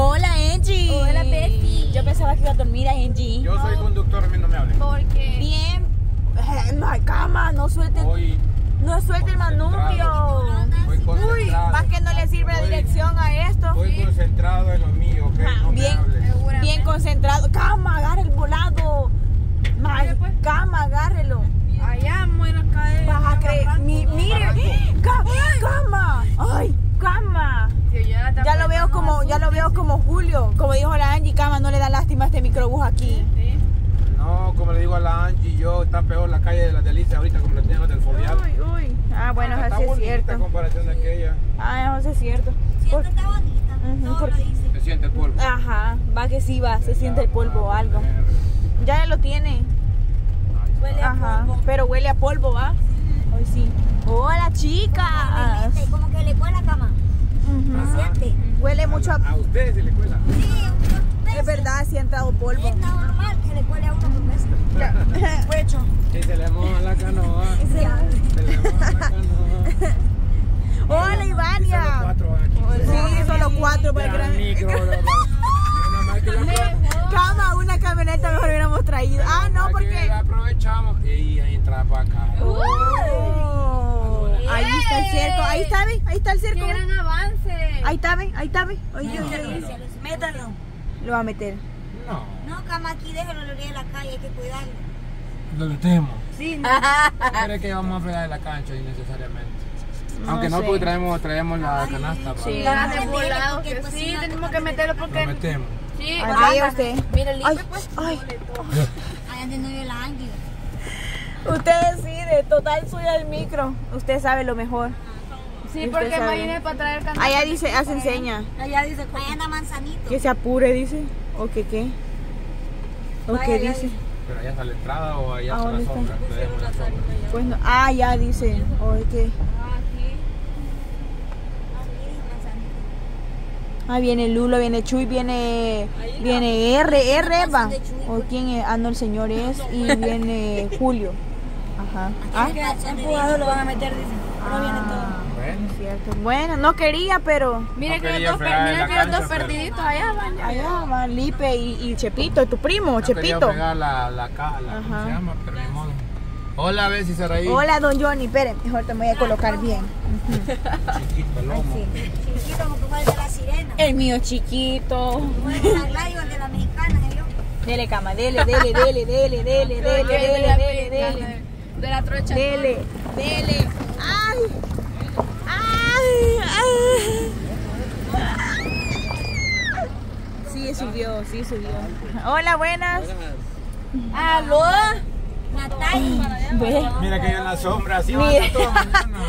Hola, Angie. Hola, Betty. Yo pensaba que iba a dormir, Angie. Yo soy conductor, a mí no me hablen. Porque. Bien. Eh, No hay cama, no suelte, Hoy no suelte el manubrio. Uy, más que no le sirve la dirección a esto. Voy concentrado en lo mío, ¿ok? Ah, No me bien, hables. bien concentrado. Cama, agarra el volado. Ma- Mire, pues. Cama, agárrelo. Allá muero caer. Vas a creer. Mi- mire, ca- cama. Ay, cama. Ya lo veo como, ya lo veo como Julio. Como dijo la Angie, cama, no le da lástima a este microbús aquí. No, como le digo a la Angie, yo está peor la calle de las delicias ahorita como la tienen los del Fovial. Uy, uy. Ah, bueno, está eso sí es cierto. comparación de aquella. Ah, eso sí es cierto. Por- Siento está bonita. Porque- lo dice. Se siente el polvo. Ajá, va que sí va, se siente el polvo o algo. Ya lo tiene. Huele a Ajá, polvo. pero huele a polvo, ¿va? Hoy sí. Hola, chicas. Como que le cuela la cama. Se siente. Huele mucho a... A ustedes se le cuela. Sí, Es verdad, sí ha entrado polvo. Es normal que le cuele a uno por vez. Huecho. Y se le moja la canoa. Se le moja la canoa. Hola, Solo Ivania. cuatro aquí. Sí, solo cuatro para Gran que... micro, que Cama, una camioneta mejor hubiéramos traído. Ah, no, porque... aprovechamos y ahí entra para acá. Ahí está el cerco. Ahí está, ve. Ahí está el cerco. ¡Qué gran avance! Ahí está, ve. Ahí está, ve. Oye. Métalo. Lo va a meter. No, No, cama aquí, déjalo a la orilla de la calle, hay que cuidarlo. lo metemos. Sí, no. ¿Cree que vamos a fregar en la cancha innecesariamente? No Aunque no, sé. porque traemos, traemos la canasta. para- Sí. Ganas de Métele, volado, pues, sí, no, tenemos te que meterlo Lo porque. metemos. Sí, Ay, vaya usted. Mira el Ay, lipe, pues. ay. Allá donde no vio la Angie. Usted total suya el micro. Usted sabe lo mejor. Sí, Usted porque sabe. imagínese para traer canasta. Allá dice, hace enseña. Allá dice, allá anda manzanito. Que se apure, dice. ¿O que qué? ¿O Vaya, qué dice? Pero allá está la entrada o allá Ah, está la sombra. Pues no. Ah, ya dice. ¿O es que? Ah, viene Lulo, viene Chuy, viene viene R, R va. ¿O quién es? Ah, no, el señor es. Y viene Julio. Ajá. Ah, jugador lo van a meter, dice. Pero viene todo. Bueno, cierto. Bueno, no quería, pero Mira No que quería los dos, mira que los cancha, dos pero- perdiditos allá van. allá va Lipe y, y Chepito, tu primo, no quería Chepito. fregar la, la, ca- la ¿cómo se llama? Pero ni modo. Hola, a ver si se reí. Hola, don Johnny, espere, mejor te voy a colocar bien. Chiquito, el lomo. Chiquito como el de la sirena. El mío chiquito. El de la Gladio, el de la mexicana, ¿eh? yo. Dele cama, dele, dele, dele, dele, dele, dele, dele, la- dele, dele. De la trocha. Dele, dele. Ay. Ay. Ay. Sí, subió, sí subió. Hola, buenas. Aló. Natalia. Ve. Mira que yo en la sombra, así va a estar toda mañana.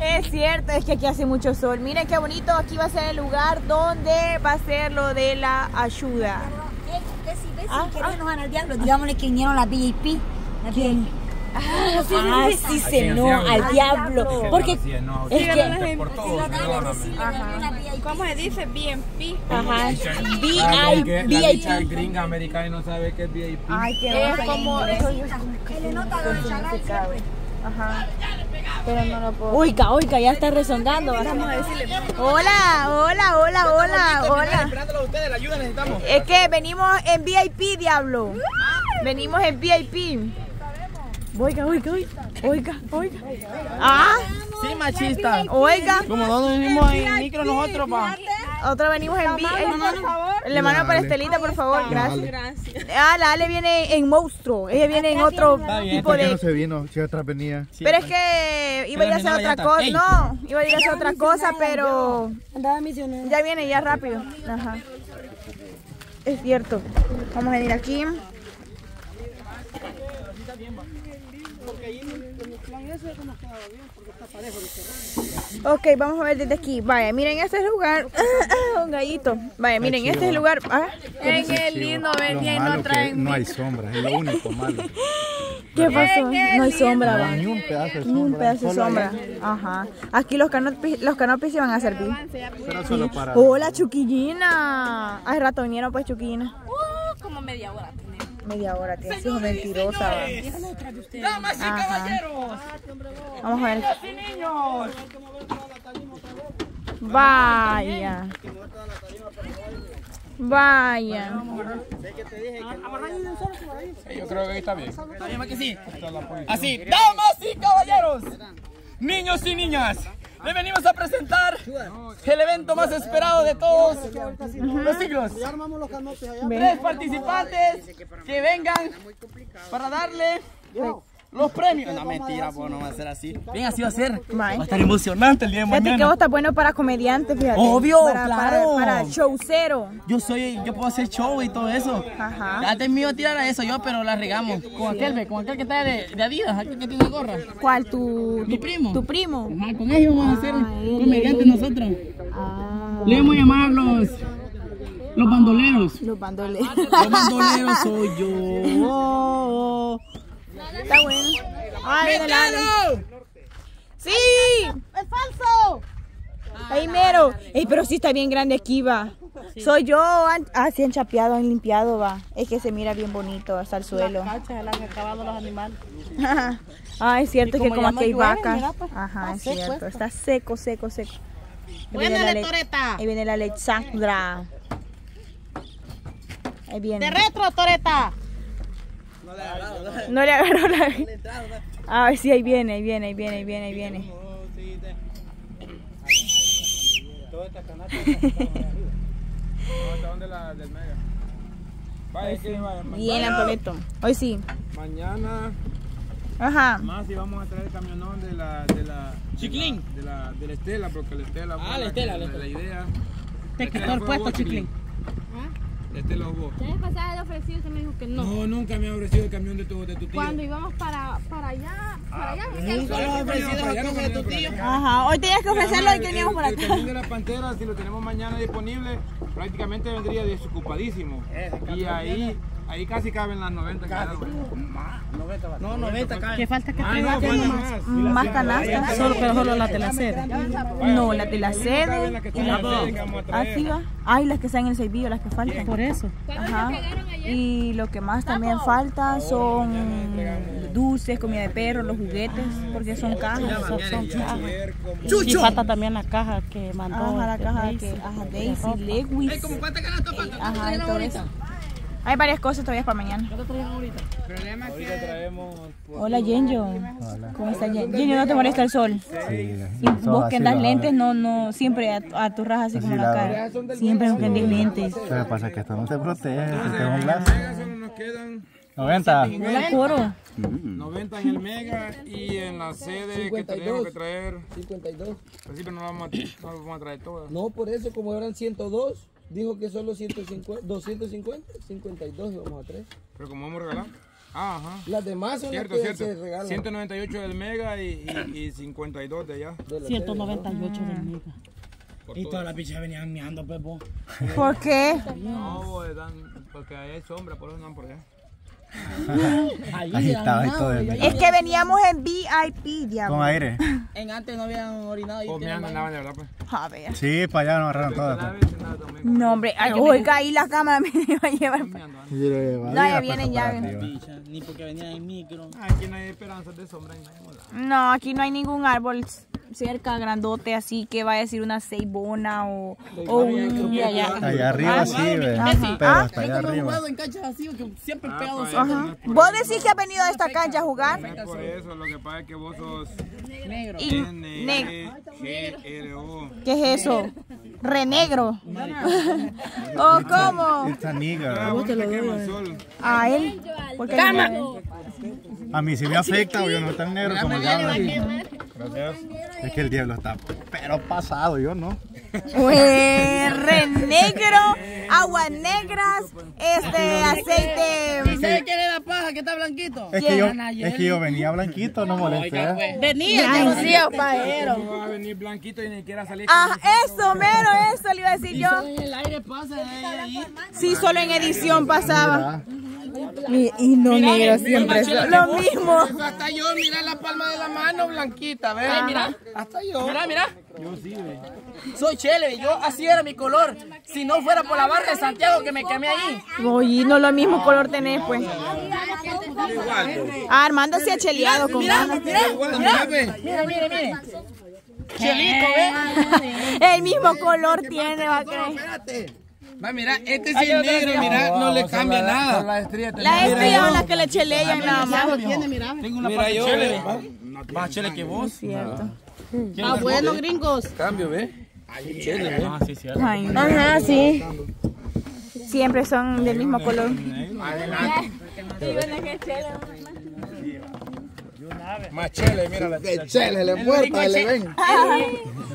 Es cierto, es que aquí hace mucho sol. Miren qué bonito, aquí va a ser el lugar donde va a ser lo de la ayuda. Eh, que si ves Ah, sin querer nos van al diablo, digámosle que vinieron las VIP. Las VIP. Ah, sí se no, al diablo. Porque Sí, no, es sí, que- por todo, Dale, perdóname. decirle, dale una VIP. ¿Cómo se dice? BMP. Ajá. La VIP. dicha gringa americana y no sabe qué es VIP. Ay, que Es como-. Él le nota. Ajá. Pero no lo puedo. Oiga, oiga, ya está rezongando. Vamos a decirle. Hola, hola, hola, hola, hola. Esperándolo a ustedes, la ayuda necesitamos. Es que venimos en VIP, diablo. Venimos en VIP. Oiga, oiga, oiga, oiga, oiga. Ah, Sí, machista. oiga. Como no vivimos en micro nosotros, pa. Otra venimos en VIP. Le mano para Estelita, por favor. Gracias. Ah, la Ale viene en monstruo. Ella viene en otro tipo ¿Por qué no de. se vino? Si atrás venía. Pero es que iba a ir a hacer otra cosa. No, iba a ir a hacer otra cosa, pero. Andaba misionero. Ya viene, ya rápido. Ajá. Es cierto. Vamos a venir aquí. Ok, vamos a ver desde aquí. Vaya, miren, este es el lugar. Un gallito. Vaya, miren, este es el lugar. Ah, En el lindo y no que traen. no hay sombra, es lo único malo. ¿Qué pasó? No hay sombra, va. ni un pedazo de Ni un sombra. pedazo de sombra. Ajá. Aquí los canopis, los canopis se van a servir. Pero solo para. Hola, Chuquillina. Hace rato vinieron, pues, Chuquillina. Uh, como media hora tenemos. Media hora, que es mentirosa. va. Damas y Ajá. caballeros. Vamos a ver. y niños. Vaya. Vaya. Yo creo que ahí está bien. ¿Está bien, que sí? Así, damas y caballeros, niños y niñas, le venimos a presentar el evento más esperado de todos los siglos. Tres participantes que vengan para darle los premios. No, mentira, pues no va a ser así. Bien, así va a ser. Va a estar emocionante el día de Fíjate que vos mañana. estás bueno para comediante, fíjate. Obvio, para, claro. Para, para. Yo soy, yo puedo hacer show y todo eso. Ajá. Antes mío tirar a eso yo, pero la regamos. Con aquel, ve, con aquel que está de, de Adidas, aquel que tiene gorra. ¿Cuál? ¿Tu, Mi tu, primo. tu primo? Ajá, con ellos vamos a ser él, comediantes él. nosotros. Ah, Le vamos a llamar los, los bandoleros. los bandoleros. Los bandoleros soy yo. Está bueno. Ay, Ale. ¡Sí! ¡Es falso! Ahí mero. Ey, pero sí está bien grande aquí, va. Soy yo. Ah, sí han chapeado, han limpiado, va. Es que se mira bien bonito hasta el suelo. Canchas, han acabado los animales. Ah, es cierto Y que como como aquí hay llueve, vacas. mira, pues, Ajá, es seco cierto. esto. Está seco, seco, seco. Ahí viene Buena Toreta. Ahí viene la Alexandra. Ahí viene. De retro, Toreta. No le agarró la. Ah, sí, ahí viene, ahí viene, ahí viene, ahí viene, ahí viene. ¿Hasta dónde la del Mega? Vaya, que vaya. Bien, Antoleto. Hoy sí. Mañana Ajá. más y vamos a traer el camionón de la de la Chiclín. de la de la Estela porque la Estela Ah, la Estela, la la, Estela. idea Te quitó el puesto, vos, Chiclín. La vez pasada le ofrecí me dijo que no. No, nunca me ha ofrecido el camión de tu, de tu tío. Cuando íbamos para, para allá, para allá, Nunca lo has ofrecido para allá, a no comer de tu para tío. allá. Ajá. Hoy tenías que ofrecerlo y que veníamos por El acá. camión de la Pantera, si lo tenemos mañana disponible, prácticamente vendría desocupadísimo. Y ahí, ahí casi caben las 90 que quedaron. No, 90 cae. Que falta que Ah, traiga más. más. Más canastas. Solo, pero solo las de la sede. No, las de la sede. y las. Así va. Ay, las que están en el servicio, las que faltan. Por eso. Ajá. Y lo que más también falta son dulces, comida de perro, los juguetes, porque son cajas. Son, son cajas. Y falta también la caja que mandó. Ajá, la caja que, ajá, Daisy. Lewis. ¿Cómo cuántas canastas faltan? Ajá, eso. Hay varias cosas todavía para mañana. Ahorita traemos. Hola. ¿Cómo está Yenjo? Yenjo, ¿no te molesta el sol? Sí. Y vos que andas lentes, no, no, siempre a, a tu raja así como la la cara. Siempre aunque andes lentes. Lo que pasa es que esto no te protege, si te un solo nos quedan 90. Hola, coro. 90 en el Mega y en la sede que tenemos que traer. 52. Al principio no vamos a, no vamos a traer todas. No, por eso, como eran 102, dijo que solo 150, 250, 52 íbamos a traer. Pero como vamos a regalar. Ah, ajá. Las demás son Cierto, las que cierto. se regalan. 198 del Mega y, y, y 52 de allá. de la 198 del mega. Y todas las bichas venían meando, Pepo. ¿Por qué? No, pues, dan, porque ahí hay sombra, por eso andan por allá. Ahí estaba y todo el Es que veníamos en VIP, diablo. Con aire. En antes no habían orinado y Pues tienen andan, andaban de verdad, pues. A ver. Sí, para allá nos agarraron todas. también. No, hombre. Ay, oiga, ahí la cámara me iba a llevar. No, ya vienen, ya vienen. ni porque venían en micro. Aquí no hay esperanzas de sombra. No, aquí no hay ningún árbol cerca, grandote, así que vaya a decir una ceibona o, o un... Allá arriba sí, ve. Pero hasta allá arriba. jugado en canchas así, que siempre Ah, pegado pues. ¿Vos decís que has venido a esta cancha a jugar? No es por eso, lo que pasa es que vos sos negro. R, O. ¿Qué es eso? Renegro. ¿O cómo? Esta Ah, el sol. A él. Porque ¡Cama! A mí sí me afecta, yo no tan negro como ya. Es que el diablo está pero pasado, yo no. Pues, renegro, aguas negras, este aceite. ¿Sabe quién es la paja que está blanquito? Es que yo, es que yo venía blanquito, no molesté. Oiga, pues. Venía, decía, pajero. No va a venir blanquito y ni siquiera salir Ah, eso, mero, eso le iba a decir yo. En el aire pasa eh, ahí. Sí, solo en edición pasaba. Y, y no negro siempre son lo mismo. Hasta yo, mira la palma de la mano blanquita, ¿ves? mira. Hasta yo. Mira, mira. Yo sí, Soy Chele, yo así era mi color. Si no fuera por la barra de Santiago que me quemé ahí. Oye, no lo mismo color tenés, pues. Ah, Armando se ha cheleado con Mira, mira, mira. Mira, mire, mire. Chelico, ¿ves? El mismo color tiene, va a creer. Espérate. Va, mira, este sí es negro, mira, no le cambia nada. Las Las estrellas son las que le chelean nada más. Tengo una mira, yo, chele, más chele que vos. Cierto. Ah, bueno, gringos. Cambio, ¿ve? Chele, ¿ve? Ah, sí, sí. Ay, no. Ajá, sí. Siempre son del mismo color. Más chele, mira la Que chele, le muerta, le ven.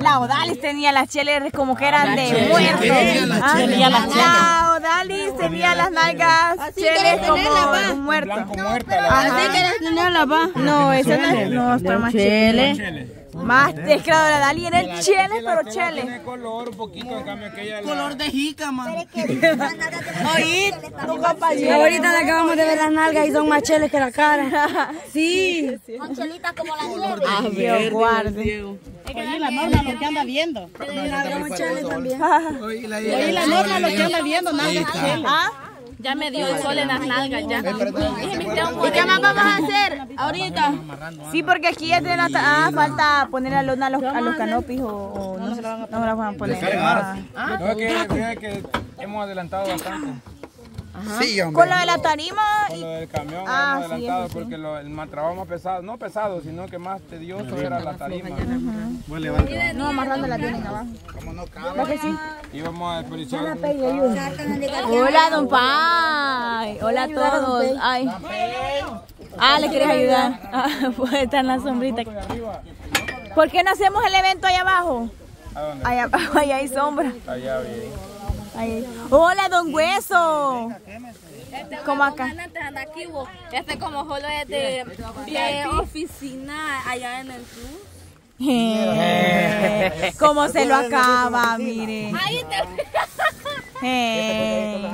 La Odalis tenía las cheles como que eran de tenía muertos. las Ah. La Odalis tenía las nalgas cheles como muertos. blanco muerta. La Ajá. No, eso no es nuestro más chele. Más descarado la Dali era el chele, pero chele. Tiene color un poquito, en cambio aquella la- Color de jícama. Oí, tu compañero. Ahorita le acabamos de ver las nalgas y son más cheles que la cara. Sí. Son chelitas como la nieve. Dios guarde. Oye, la norma lo que anda viendo. Cheles. Oye, la norma lo que anda viendo, nada. ¿Ah? Ya me dio el sol en las nalgas ya. ¿Y qué más vamos a hacer ahorita? Sí, porque aquí ya tiene hasta, ah, falta poner la luna a los, a los canopis o, o no, se la van a, no me la van a poner. Ah. No, es que, fíjate que hemos adelantado bastante. Sí, hombre. Con lo de la tarima Con lo del camión Ah, sí, adelantado sí. porque lo- el más trabajo más pesado, no pesado, sino que más tedioso era la tarima. No, amarrando la tienen abajo. ¿Va que sí? Íbamos a desperdiciar Hola, don Pai. Hola a todos. Ay. Ah, ¿le quieres ayudar? Ah, pues está en la sombrita. ¿Por qué no hacemos el evento allá abajo? ¿A dónde? Allá abajo, allá hay sombra. Allá bien. Ahí. Hola, don Hueso. ¿Cómo acá? Anda aquí, vos. Este como solo es de, de oficina allá en el club. Eh, ¿Cómo se lo acaba? Mire. Ahí te... Eh.